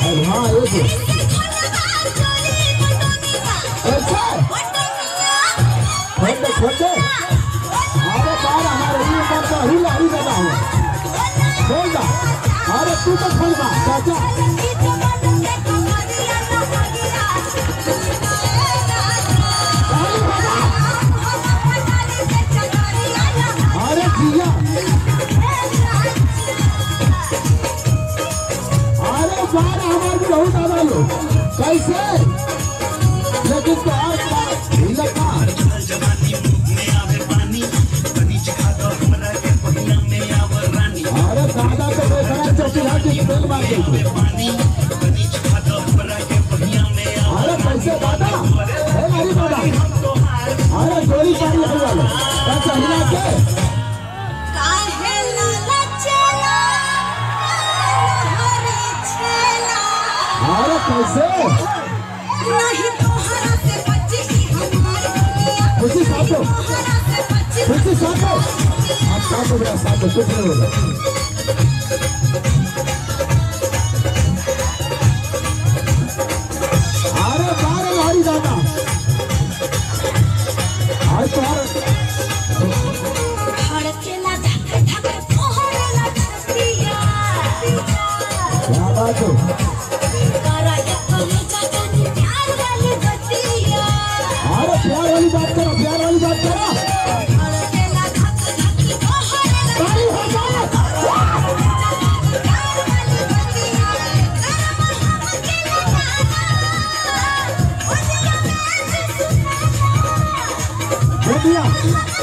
हाँ हमारे बार तो हिला ही लगा हुआ अरे तू तो खोल चाचा बार हमारे भी बहुत आना लो कैसे लेकिन तो का अरे दादा तो बेसरा चौकीदार जी तेल मार गई अरे कैसे दादा। हे हरी दादा अरे गोली पानी हो वाले कैसे हिला के। कैसे? खुशी साथो खुशी साथो आप साथो मेरा साथो कुछ नहीं होगा। अरे बारे हरी दादा आज तो क्या बात है? भैया अरे